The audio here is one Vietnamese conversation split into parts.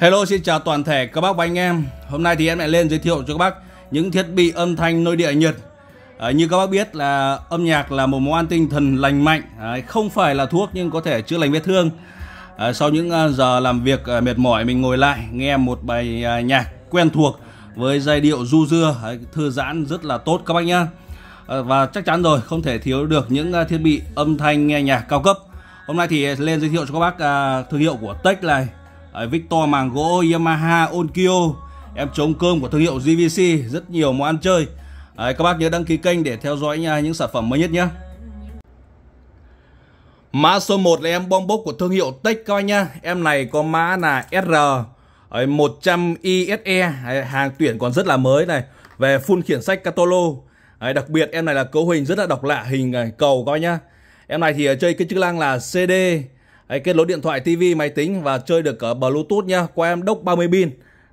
Hello xin chào toàn thể các bác và anh em. Hôm nay thì em lại lên giới thiệu cho các bác những thiết bị âm thanh nội địa Nhật à, ờ, Như các bác biết là âm nhạc là một món ăn tinh thần lành mạnh à, Không phải là thuốc nhưng có thể chữa lành vết thương. À, Sau những à, giờ làm việc à, mệt mỏi mình ngồi lại nghe một bài à, nhạc quen thuộc Với giai điệu du dưa à, thư giãn rất là tốt các bác nhá. À, Và chắc chắn rồi không thể thiếu được những à, thiết bị âm thanh nghe nhạc cao cấp. Hôm nay thì lên giới thiệu cho các bác à, thương hiệu của Tech này. Victor màng gỗ Yamaha Onkyo. Em chống cơm của thương hiệu GVC rất nhiều món ăn chơi. Đấy, các bác nhớ đăng ký kênh để theo dõi nha, những sản phẩm mới nhất nhé. Mã số 1 là em bom bốc của thương hiệu Tech các bác nhá. Em này có mã là SR 100 ISE Hàng tuyển còn rất là mới này. Về phun khiển sách Catolo Đấy, Đặc biệt em này là cấu hình rất là độc lạ Hình cầu các bác nhá. Em này thì chơi cái chức năng là CD Đấy, kết nối điện thoại, TV, máy tính và chơi được ở Bluetooth nhá. Qua em đốc 30 pin.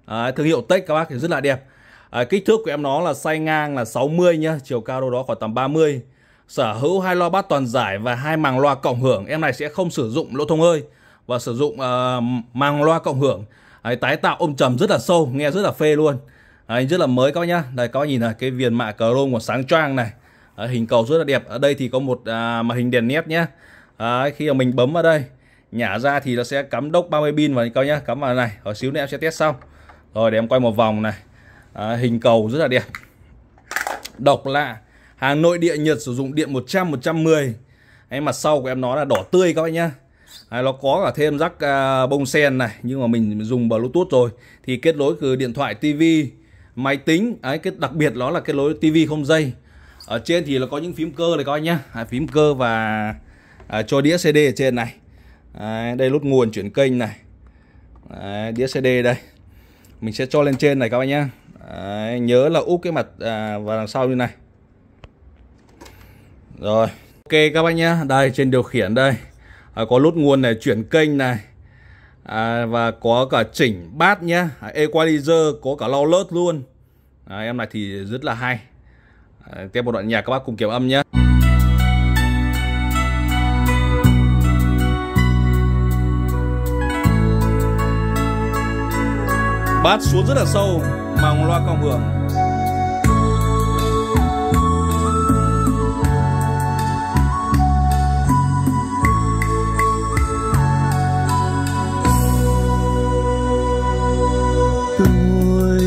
Đấy, thương hiệu Tech các bác thì rất là đẹp. À, kích thước của em nó là size ngang là 60 nhá, chiều cao đâu đó khoảng tầm 30. Sở hữu hai loa bát toàn giải và hai màng loa cộng hưởng. Em này sẽ không sử dụng lỗ thông hơi và sử dụng uh, màng loa cộng hưởng. Đấy, tái tạo ôm trầm rất là sâu, nghe rất là phê luôn. Đấy, rất là mới các bác nhá. Đây các bác nhìn này, cái viền mạ chrome của sáng choang này. Đấy, hình cầu rất là đẹp. Ở đây thì có một uh, màn hình đèn nét nhá. Đấy, khi mà mình bấm vào đây nhả ra thì nó sẽ cắm đốc 30 pin vào coi nhá cắm vào này. Ở xíu nữa em sẽ test xong. Rồi để em quay một vòng này. À, hình cầu rất là đẹp. Độc lạ. Hàng nội địa Nhật sử dụng điện 100 110 em mặt sau của em nó là đỏ tươi các bạn nhá. À, nó có cả thêm rắc à, bông sen này nhưng mà mình dùng bluetooth rồi. Thì kết nối từ điện thoại tivi máy tính. Ấy cái đặc biệt nó là kết nối tivi không dây. Ở trên thì nó có những phím cơ này coi nhá. À, phím cơ và à, cho đĩa CD ở trên này. Đấy, đây nút nguồn chuyển kênh này. Đấy, đĩa CD đây. Mình sẽ cho lên trên này các bạn nhé. Đấy, nhớ là úp cái mặt à, vào đằng sau như này. Rồi ok các bạn nhé. Đây trên điều khiển đây. À, có nút nguồn này chuyển kênh này. À, và có cả chỉnh bát nhá à, equalizer có cả lau lớt luôn. À, em này thì rất là hay. À, tiếp một đoạn nhạc các bác cùng kiểm âm nhé. Bát xuống rất là sâu màng loa cộng hưởng tôi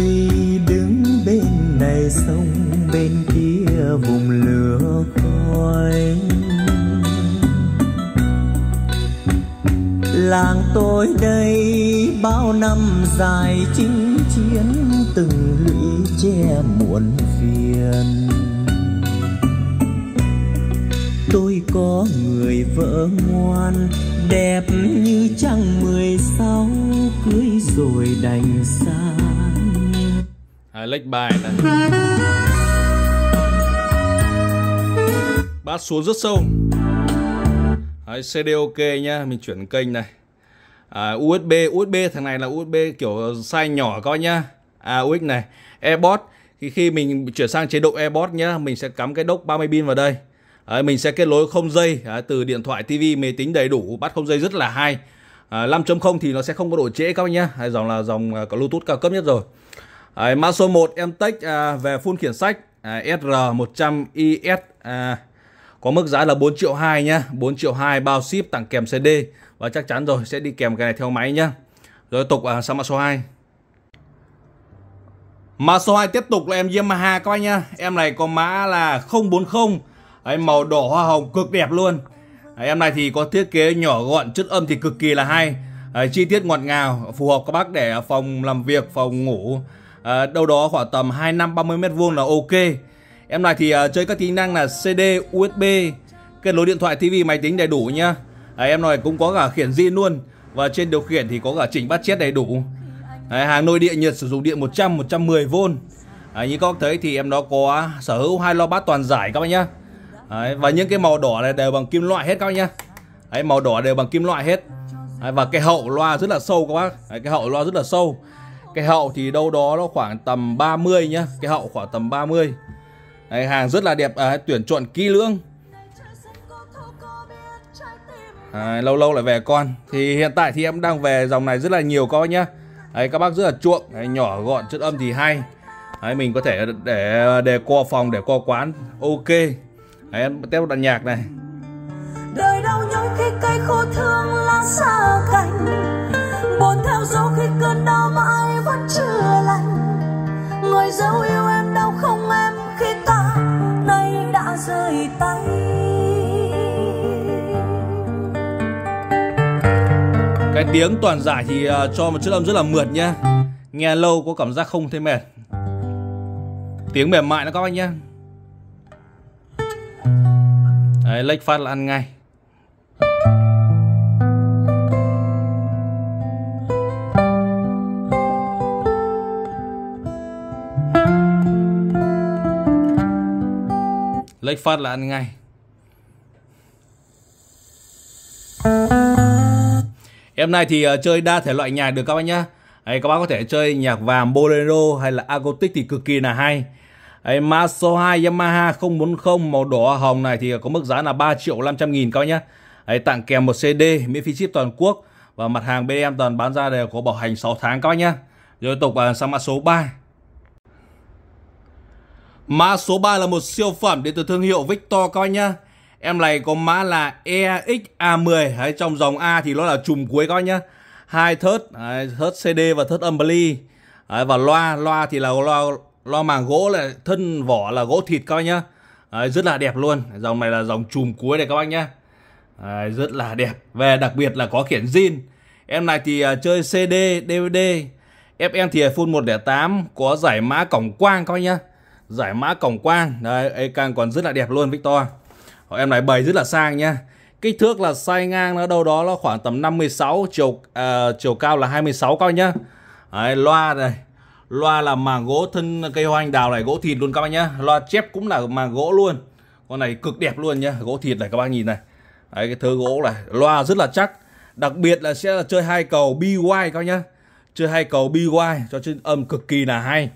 đứng bên này, sông bên kia, vùng lửa khói. Làng tôi đây bao năm dài chinh chiến từng lũy che muộn phiền. Tôi có người vợ ngoan đẹp như trăng mười sáu cưới rồi đành xa à, lệch bài này. Bát xuống rất sâu. Đấy, CD ok nhá mình chuyển kênh này à, USB USB thằng này là USB kiểu size nhỏ coi nhá. À UX này AirPods thì khi mình chuyển sang chế độ AirPods nhá mình sẽ cắm cái đốc 30 pin vào đây. À, mình sẽ kết nối không dây à, từ điện thoại TV máy tính đầy đủ bắt không dây rất là hay. À, 5.0 thì nó sẽ không có độ trễ các nhá. À, dòng là dòng có Bluetooth cao cấp nhất rồi. À, mã số 1 Emtech à, về phun khiển sách à, SR100IS à, có mức giá là 4 triệu 2 nhá. 4 triệu 2 bao ship tặng kèm CD và chắc chắn rồi sẽ đi kèm cái này theo máy nhá. Rồi tục à, sang mã số 2 Mã số 2 tiếp tục là em Yamaha các anh nhá. Em này có mã là 040 Đấy, Màu đỏ hoa hồng cực đẹp luôn. Đấy, Em này thì có thiết kế nhỏ gọn Chất âm thì cực kỳ là hay. Đấy, Chi tiết ngọt ngào Phù hợp các bác để phòng làm việc, phòng ngủ. À, Đâu đó khoảng tầm 25 30 mét vuông là ok. Em này thì uh, chơi các tính năng là CD, USB Kết nối điện thoại, TV, máy tính đầy đủ nhá. Đấy, Em nói cũng có cả khiển zin luôn. Và trên điều khiển thì có cả chỉnh bắt chết đầy đủ. Đấy, Hàng nội địa Nhật sử dụng điện 100, 110V Đấy, Như các bác thấy thì em nó có sở hữu hai lo bát toàn giải các bác nhá. Đấy, Và những cái màu đỏ này đều bằng kim loại hết các bác nhá. Đấy, Màu đỏ đều bằng kim loại hết. Đấy, Và cái hậu loa rất là sâu các bác. Đấy, Cái hậu loa rất là sâu. Cái hậu thì đâu đó nó khoảng tầm 30 nhá. Cái hậu khoảng tầm 30 Đấy, hàng rất là đẹp. À, tuyển chọn kỹ lưỡng à, lâu lâu lại về con. Thì hiện tại thì em đang về dòng này rất là nhiều các bác nhá. Đấy các bác rất là chuộng. Đấy, nhỏ gọn chất âm thì hay. Đấy mình có thể để để co phòng để co quán. Ok. Đấy em tiếp đoạn nhạc này. Đời đau nhói khi cây khô thương lá xa cành. Buồn theo dấu khi cơn đau mãi vẫn chưa lành. Người dấu yêu em đau không em khi ta nay đã rời tay. Cái tiếng toàn giải thì uh, cho một chất âm rất là mượt nhá. Nghe lâu có cảm giác không thấy mệt. Tiếng mềm mại nó các anh nhá. Đấy lệch phát là ăn ngay. Lệch phát là ăn ngay. Em này thì uh, chơi đa thể loại nhạc được các bác nhá. Đấy, các bác có thể chơi nhạc vàng bolero hay là acoustic thì cực kỳ là hay. Đấy, mã số 2 Yamaha 040 màu đỏ hồng này thì có mức giá là 3 triệu 500 nghìn các bác nhá. Đấy, tặng kèm một CD miễn phí ship toàn quốc và mặt hàng bên em toàn bán ra đều có bảo hành 6 tháng các bác nhá. Rồi tục uh, sang mã số 3. Mã số 3 là một siêu phẩm đến từ thương hiệu Victor các bác nhá. Em này có mã là EXA10 đấy, Trong dòng A thì nó là chùm cuối các bác nhá. Hai thớt đấy, thớt CD và thớt ampli đấy, Và loa Loa thì là loa, loa màng gỗ là Thân vỏ là gỗ thịt các bác nhá. Đấy, Rất là đẹp luôn. Dòng này là dòng chùm cuối này các bác nhá. Đấy, Rất là đẹp. Về đặc biệt là có khiển zin. Em này thì uh, chơi CD, DVD FM thì full 108 Có giải mã cổng quang các bác nhá. Giải mã cổng quang. Đấy, càng còn rất là đẹp luôn Victor. Em này bày rất là sang nha Kích thước là size ngang nó đâu đó là khoảng tầm 56 Chiều uh, chiều cao là 26 coi nhá. Đấy, Loa này. Loa là màng gỗ thân cây hoa anh đào này Gỗ thịt luôn các bác nhá. Loa chép cũng là màng gỗ luôn. Con này cực đẹp luôn nhá Gỗ thịt này các bác nhìn này. Đấy, cái thớ gỗ này Loa rất là chắc. Đặc biệt là sẽ là chơi hai cầu BY các nhá. Chơi hai cầu BY cho trên âm cực kỳ là hay.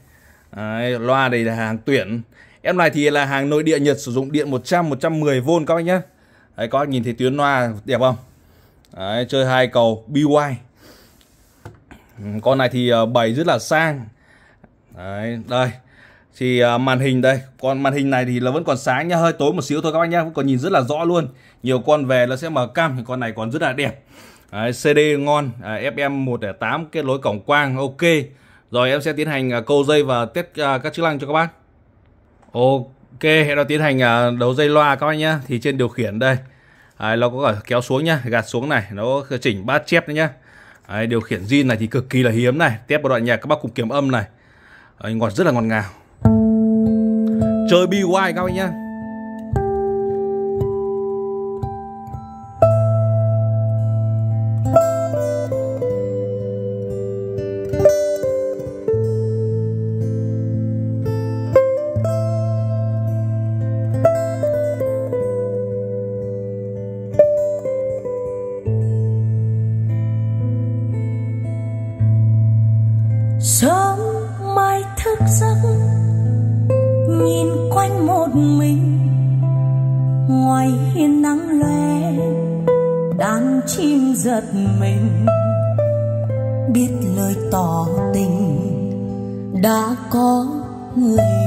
Đấy, Loa này là hàng tuyển. Em này thì là hàng nội địa Nhật sử dụng điện 100 110V các bác nhá. Đấy các bác nhìn thấy tuyến loa đẹp không? Đấy, chơi hai cầu BY. Ừ, con này thì ờ, bày rất là sang. Đấy, đây. Thì ờ, màn hình đây, con màn hình này thì là vẫn còn sáng nhá, hơi tối một xíu thôi các bác nhá, còn nhìn rất là rõ luôn. Nhiều con về nó sẽ mở cam, con này còn rất là đẹp. Đấy, CD ngon, à, FM 108 kết nối cổng quang ok. Rồi em sẽ tiến hành à, câu dây và test à, các chức năng cho các bác. Ok, hiện đang tiến hành à, đấu dây loa các anh nhá. Thì trên điều khiển đây, Đấy, nó có cả kéo xuống nhá, gạt xuống này, nó có chỉnh bát chép nữa nhá. Đấy, điều khiển zin này thì cực kỳ là hiếm này. Tiếp một đoạn nhạc các bác cùng kiểm âm này. Đấy, ngọt rất là ngọt ngào. Chơi BY các anh nhá. Giấc, nhìn quanh một mình. Ngoài hiên nắng loe đàn chim giật mình. Biết lời tỏ tình đã có người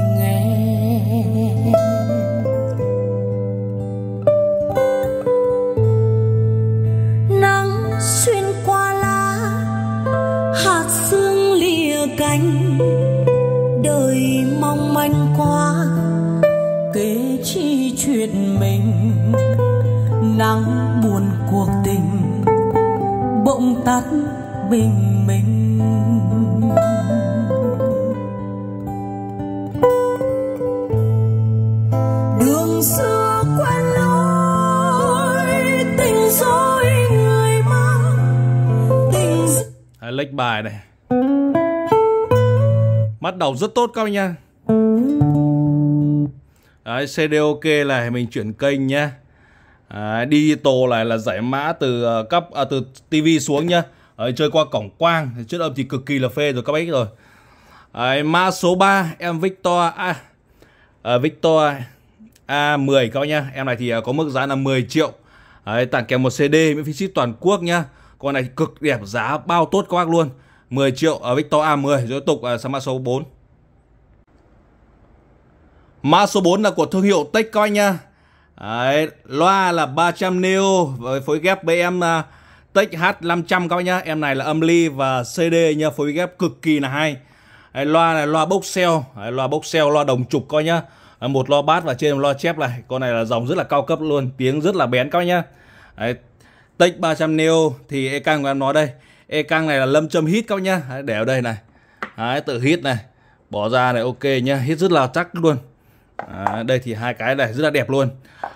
nắng buồn cuộc tình bỗng tắt bình minh đường xưa quen lối tình dối người mang tình Đấy, à, lệch bài này. Bắt đầu rất tốt các anh nha. Đấy, CD ok là mình chuyển kênh nhá à, digital này là giải mã từ ờ, cấp à, từ TV xuống nhá. à, chơi qua cổng quang, chất âm thì cực kỳ là phê rồi các bác rồi. à, mã số 3 em Victor A à, Victor A10 các bác nhá. Em này thì ờ, có mức giá là 10 triệu. à, tặng kèm một CD miễn phí ship toàn quốc nhá. Con này cực đẹp giá bao tốt các bác luôn. 10 triệu ở Victor A10 rồi tiếp tục à, sang mã số 4 Mã số 4 là của thương hiệu Tech Techcoin nha Đấy, loa là 300 neo với phối ghép BM uh, à, Tech H500 các bác nhá. Em này là âm ly và CD nha Phối ghép cực kỳ là hay. Đấy, Loa này loa bốc xeo. Loa bốc xeo, loa đồng trục coi nhá. Một loa bát và trên một loa chép này. Con này là dòng rất là cao cấp luôn Tiếng rất là bén các bác nhá. Đấy, Tech 300 neo thì e căng của em nói đây. E căng này là lâm châm hít các bác nhá. Đấy, Để ở đây này. Đấy, tự hít này. Bỏ ra này ok nhá. Hít rất là chắc luôn à, đây thì hai cái này rất là đẹp luôn.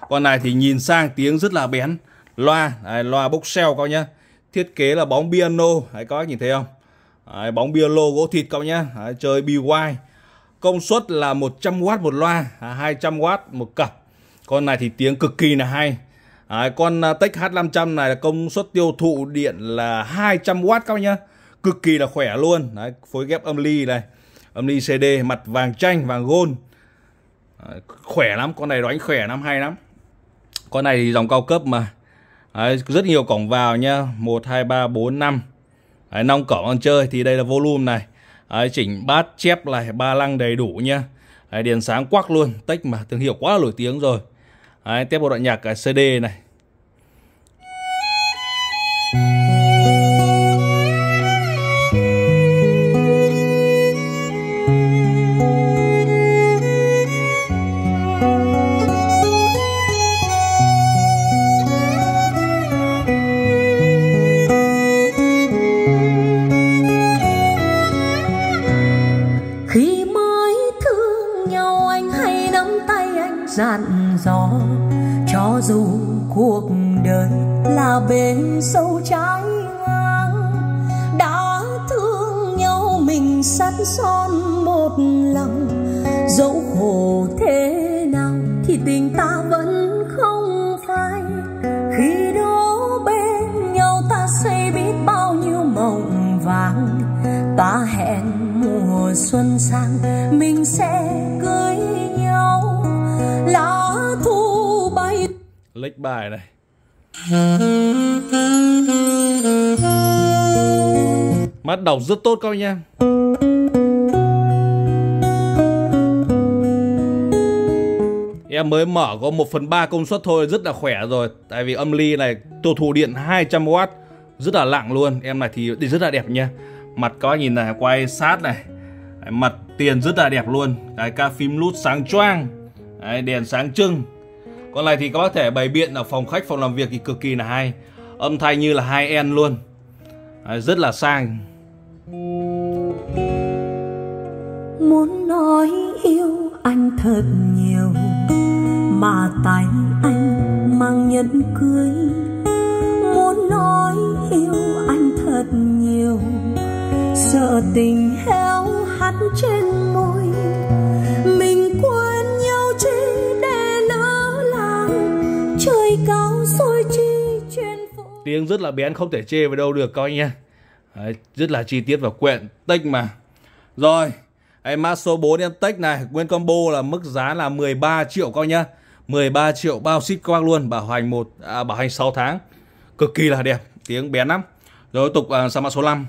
Con này thì nhìn sang tiếng rất là bén. Loa đấy, loa bốc xeo các nhá. Thiết kế là bóng piano. Đấy, các bác nhìn thấy không? Đấy, bóng piano gỗ thịt các nhá. Đấy, chơi BY công suất là 100W một loa à, 200W một cặp. Con này thì tiếng cực kỳ là hay. Đấy, con à, Tech H500 này là công suất tiêu thụ điện là 200W các nhá. Cực kỳ là khỏe luôn. Đấy, phối ghép âm ly này. Âm ly CD mặt vàng chanh vàng gold khỏe lắm con này đánh khỏe lắm hay lắm. Con này thì dòng cao cấp mà. Đấy, rất nhiều cổng vào nhá. 1 2 3 4 5 Đấy, 5 cổng ăn chơi thì đây là volume này. Đấy, chỉnh bát chép lại ba lăng đầy đủ nhá. Đấy, đèn sáng quắc luôn tech mà thương hiệu quá nổi tiếng rồi. Đấy, tiếp một đoạn nhạc à, CD này. Sắt son một lòng. Dẫu khổ thế nào thì tình ta vẫn không phai. Khi đó bên nhau ta xây biết bao nhiêu mộng vàng. Ta hẹn mùa xuân sang, mình sẽ cưới nhau. Lá thu bay. Lệch bài này mắt đọc rất tốt các anh nha Em mới mở có 1 phần 3 công suất thôi rất là khỏe rồi. Tại vì âm ly này tiêu thụ điện 200W Rất là lặng luôn. Em này thì rất là đẹp nha Mặt các bác nhìn này quay sát này. Mặt tiền rất là đẹp luôn. Cái ca phim lút sáng choang. Đấy, đèn sáng trưng. Con này thì các bác thể bày biện ở phòng khách, phòng làm việc thì cực kỳ là hay. Âm thanh như là hai en luôn. Đấy, Rất là sang. Muốn nói yêu anh thật nhiều Mà tay anh mang nhẫn cưới. Muốn nói yêu anh thật nhiều Sợ tình héo hắt trên môi. Mình quên nhau chi để lỡ làng Trời cao rồi chi trên phố. Tiếng rất là bén không thể chê vào đâu được coi nha Đấy, Rất là chi tiết và quyện Tech mà. Rồi Đấy, mã số 4 em Tech này Nguyên combo là mức giá là 13 triệu coi nhá 13 triệu bao ship các bác luôn Bảo hành một à, bảo hành 6 tháng Cực kỳ là đẹp Tiếng bén lắm Rồi tục à, sang mã số 5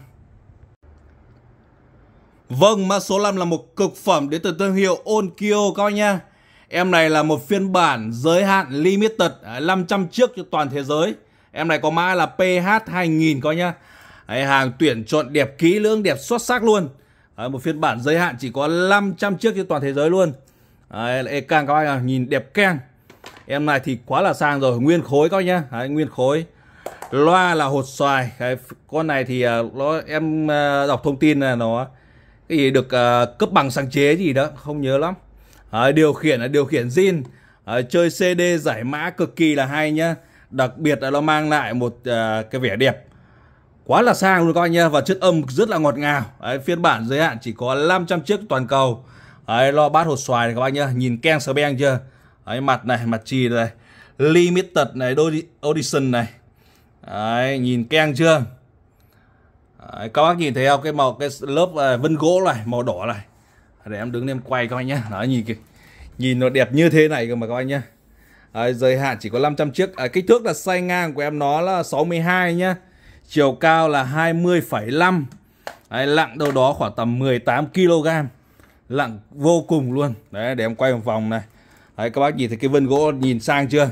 Vâng, mã số 5 là một cực phẩm đến từ thương hiệu Onkyo coi bác nha. Em này là một phiên bản giới hạn limited à, 500 chiếc cho toàn thế giới. Em này có mã là PH2000 coi nhá. Đấy, hàng tuyển chọn đẹp kỹ lưỡng, đẹp xuất sắc luôn. Đấy, một phiên bản giới hạn chỉ có 500 chiếc trên toàn thế giới luôn. Đấy, càng các bác nhìn đẹp keng. Em này thì quá là sang rồi, nguyên khối các nhá. Đấy, nguyên khối. Loa là hột xoài. Đấy, con này thì à, nó em à, đọc thông tin là nó cái gì được uh, cấp bằng sáng chế gì đó không nhớ lắm Đấy, điều khiển là điều khiển zin Đấy, chơi CD giải mã cực kỳ là hay nhá đặc biệt là nó mang lại một uh, cái vẻ đẹp quá là sang luôn các anh nhá và chất âm rất là ngọt ngào. Đấy, phiên bản giới hạn chỉ có 500 chiếc toàn cầu. Đấy, lo bát hột xoài này các bác nhá nhìn keng sờ beng chưa? Đấy, mặt này mặt trì này limited này audition này. Đấy, nhìn keng chưa? Đấy, các bác nhìn thấy không? Cái màu cái lớp à, vân gỗ này màu đỏ này. Để em đứng em quay các anh nhé. Đó nhìn kìa. Nhìn nó đẹp như thế này cơ mà các anh nhé. Đấy, giới hạn chỉ có 500 chiếc. À, kích thước là size ngang của em nó là 62 nhá chiều cao là 20,5 Đấy, nặng đâu đó khoảng tầm 18 kg nặng vô cùng luôn. Đấy để em quay một vòng này. Đấy các bác nhìn thấy cái vân gỗ nhìn sang chưa?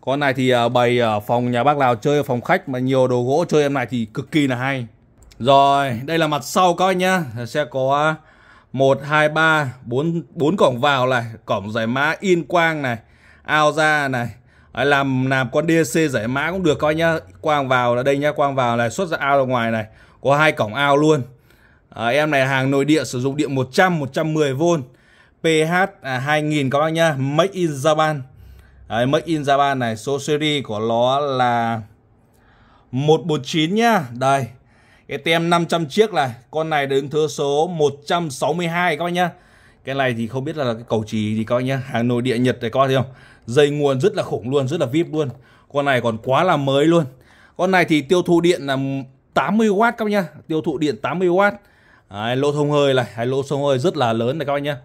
Con này thì à, bày ở phòng nhà bác nào chơi ở phòng khách mà nhiều đồ gỗ chơi em này thì cực kỳ là hay. Rồi đây là mặt sau các anh nhá. Sẽ có một hai ba bốn bốn cổng vào này. Cổng giải mã in quang này ao ra này À, làm làm con DSC giải mã cũng được coi nhá. Quang vào là đây nhá quang vào này xuất ra ao ra ngoài này. Có hai cổng ao luôn. À, em này hàng nội địa sử dụng điện 100 110V PH à, 2000 các bác nhá. Make in Japan. À, Make in Japan này số series của nó là 149 nhá. Đây cái tem 500 chiếc này. Con này đứng thứ số 162 các bác nhá cái này thì không biết là cái cầu trì thì các nhá hàng nội địa Nhật này coi thấy không? Dây nguồn rất là khủng luôn rất là vip luôn. Con này còn quá là mới luôn. Con này thì tiêu thụ điện là 80W các bác nhá tiêu thụ điện 80W Đấy, lỗ thông hơi này hay lỗ thông hơi rất là lớn này các bác nhá.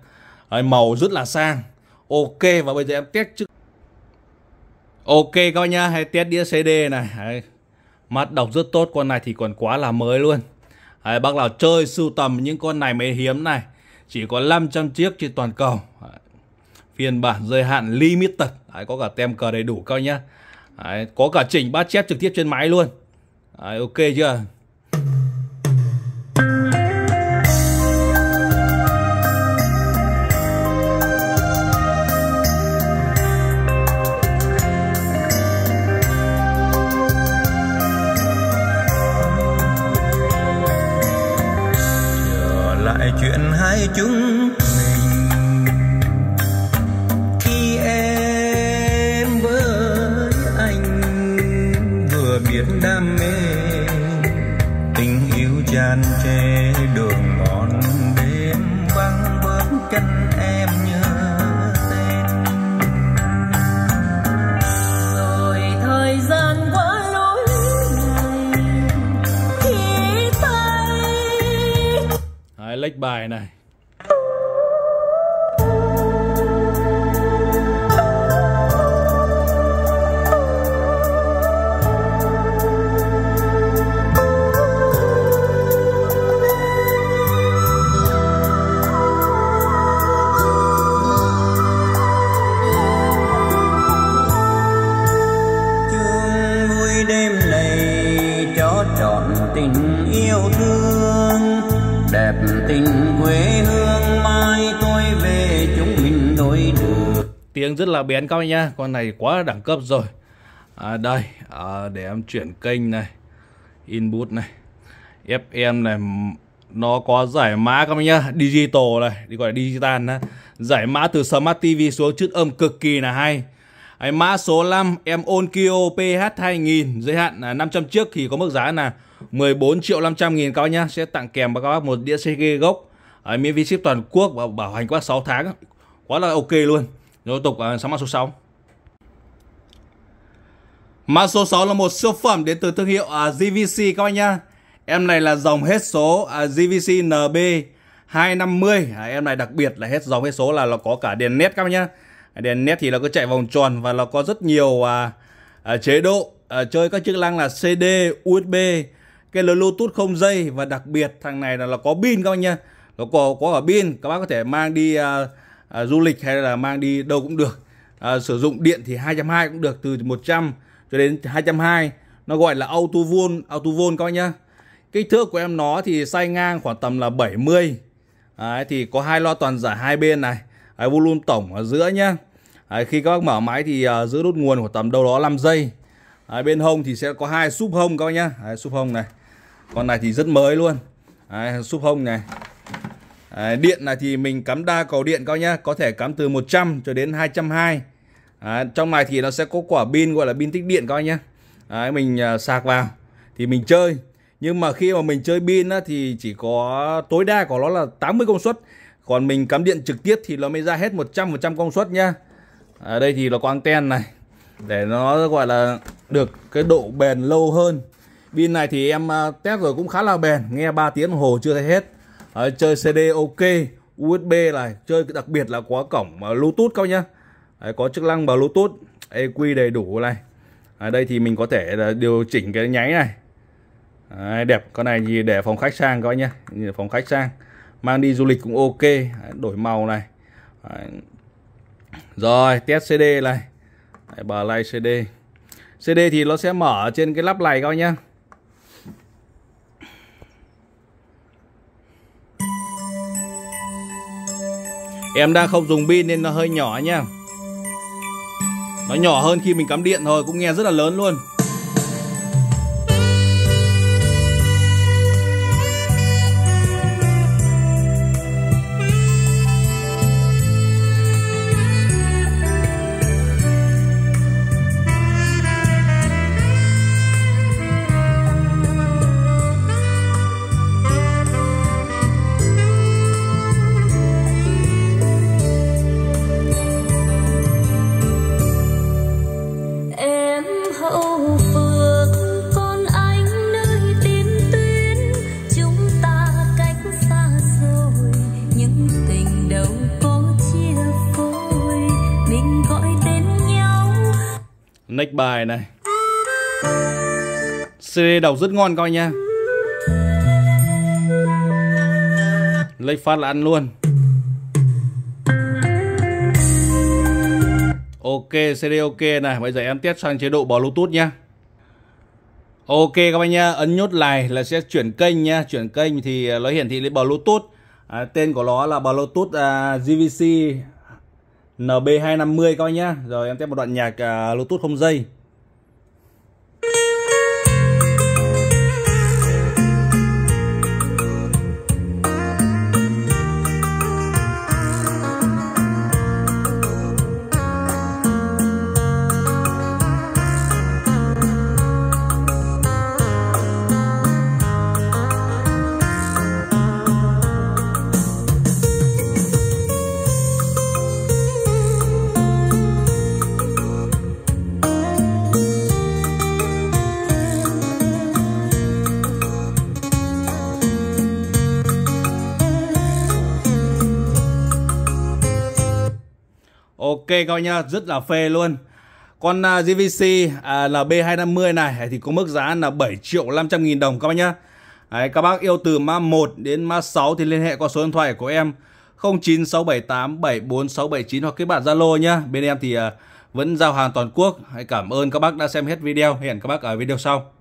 Đấy, màu rất là sang. Ok và bây giờ em test trước. Ok các bác nhá hay test đĩa CD này. Đấy, mắt đọc rất tốt con này thì còn quá là mới luôn. Đấy, bác nào chơi sưu tầm những con này mới hiếm này chỉ có 500 chiếc trên toàn cầu. Đấy, phiên bản giới hạn limited. Đấy, có cả tem cờ đầy đủ các nhá. Đấy, có cả chỉnh bát chép trực tiếp trên máy luôn. Đấy, ok chưa? Bài này. Đêm này cho trọn tình yêu thương đẹp tình quê hương mai tôi về chúng mình đôi đường. Tiếng rất là bén các anh nhá con này quá đẳng cấp rồi. À, đây à, để em chuyển kênh này input này fm này nó có giải mã các bạn nhá digital này đi gọi là digital đó. giải mã từ smart tv xuống chữ âm cực kỳ là hay. Đấy, mã số 5 em Onkyo PH 2000 giới hạn là 500 chiếc thì có mức giá là 14 triệu 500 nghìn các bác nhá sẽ tặng kèm các bác một đĩa CD gốc à, miễn phí ship toàn quốc và bảo hành qua 6 tháng quá là ok luôn rồi tục à, sang mã số 6 Mã số 6 là một siêu phẩm đến từ thương hiệu à, GVC các bác nhá. Em này là dòng hết số à, GVC NB 250. À, em này đặc biệt là hết dòng hết số là nó có cả đèn nét các bác nhá. Đèn nét thì nó có chạy vòng tròn và nó có rất nhiều à, à, chế độ à, chơi các chức năng là CD, USB, cái Bluetooth không dây và đặc biệt thằng này là là có pin các bác nhá. Nó có có ở pin, các bác có thể mang đi à, à, du lịch hay là mang đi đâu cũng được. À, sử dụng điện thì 220 cũng được từ 100 cho đến 220 nó gọi là auto volt auto volt các bác nhá. Kích thước của em nó thì size ngang khoảng tầm là 70 Đấy, thì có hai loa toàn giải hai bên này. Đấy, volume tổng ở giữa nhá. Đấy, khi các bác mở máy thì uh, giữ đốt nguồn khoảng tầm đâu đó 5 giây. Đấy, bên hông thì sẽ có hai súp hông các bác nhá. Đấy, súp hông này con này thì rất mới luôn. Đấy, súp hông này. Đấy, điện này thì mình cắm đa cầu điện các nhá có thể cắm từ 100 cho đến 220 Đấy, trong này thì nó sẽ có quả pin gọi là pin tích điện các nhá. Đấy, mình à, sạc vào thì mình chơi. Nhưng mà khi mà mình chơi pin á, thì chỉ có tối đa của nó là 80 công suất. Còn mình cắm điện trực tiếp thì nó mới ra hết 100% công suất nhá. Ở đây thì là có anten này để nó gọi là được cái độ bền lâu hơn pin này thì em à, test rồi cũng khá là bền nghe 3 tiếng đồng hồ chưa thấy hết. Đấy, chơi CD ok USB này chơi đặc biệt là có cổng à, Bluetooth các nhá. Đấy, có chức năng Bluetooth EQ đầy đủ này. Ở đây thì mình có thể là điều chỉnh cái nháy này. Đấy, đẹp con này gì để phòng khách sang coi nhá phòng khách sang. Mang đi du lịch cũng ok Đấy, đổi màu này. Đấy. rồi test CD này. Đấy, bà lay CD CD thì nó sẽ mở trên cái lắp này coi nhá. Em đang không dùng pin nên nó hơi nhỏ nha, Nó nhỏ hơn khi mình cắm điện thôi Cũng nghe rất là lớn luôn. Next bài này. CD đọc rất ngon coi nha. Lấy phát là ăn luôn. Ok CD ok này Bây giờ em test sang chế độ Bluetooth nha. Ok các bạn nha Ấn nhốt này là sẽ chuyển kênh nha Chuyển kênh thì à, nó hiển thị lên Bluetooth. À, Tên của nó là Bluetooth à, GVC NB250 coi nhá. Rồi em test một đoạn nhạc uh, Bluetooth không dây. Ok các bạn nhá, rất là phê luôn. Con à, uh, GVC à, là B250 này thì có mức giá là 7 triệu 500 nghìn đồng các bác nhá. Đấy, các bác yêu từ mã 1 đến mã 6 thì liên hệ qua số điện thoại của em 09678 74679 hoặc kết bạn Zalo nhá. Bên em thì uh, vẫn giao hàng toàn quốc. Hãy cảm ơn các bác đã xem hết video. Hẹn các bác ở video sau.